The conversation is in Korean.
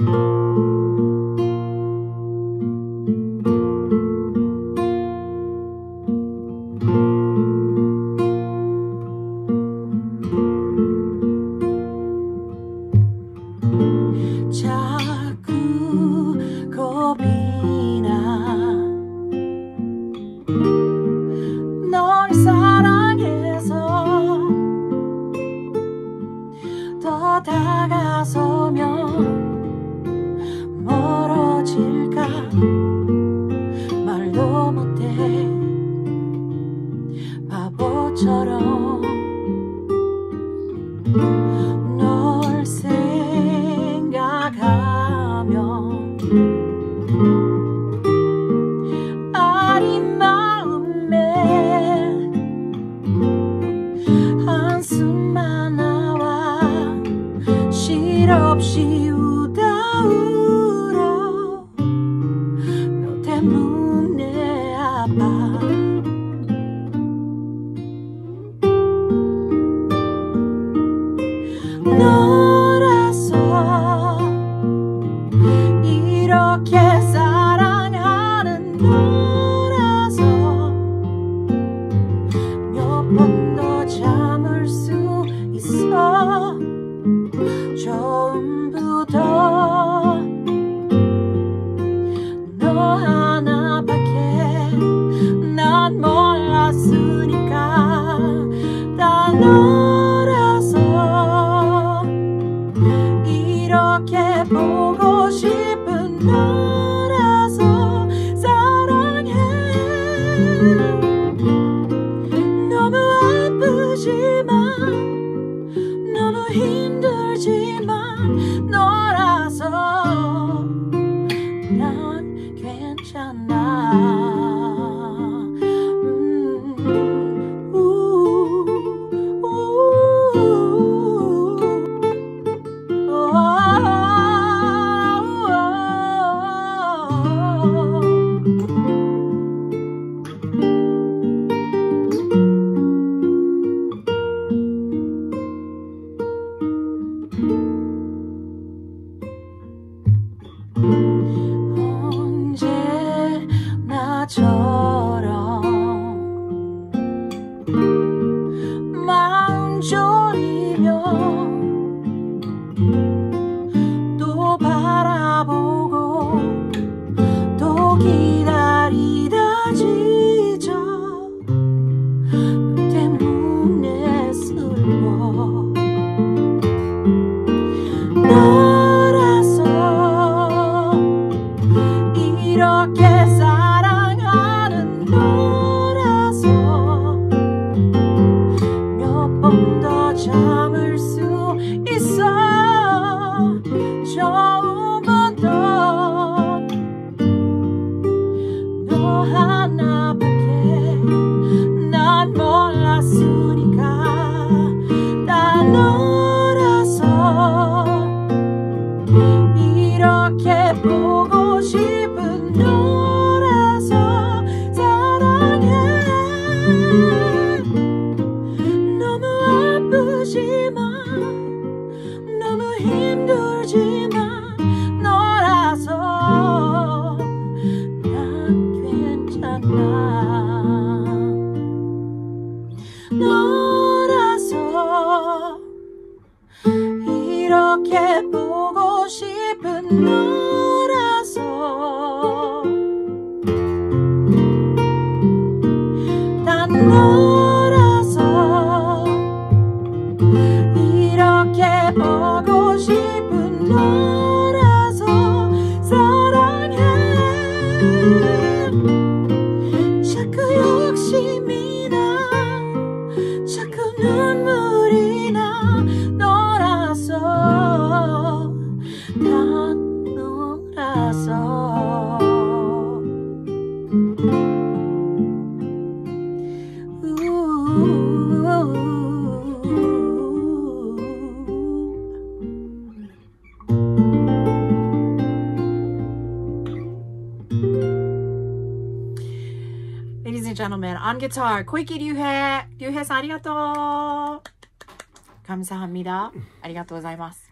Música 울어. 너 때문에 아파. 너라서 이렇게 사랑하는 너라서 몇 번 더 참을 수 있어. 처음 놀아서 이렇게 보고 싶은 놀아서. 난 놀아서 이렇게 보고 싶은 놀아서 사랑해. 자꾸 욕심이 Ladies and gentlemen, on guitar, Koiki Ryuhei. さん、ありがとう。감사합니 다。 ありがとうございます。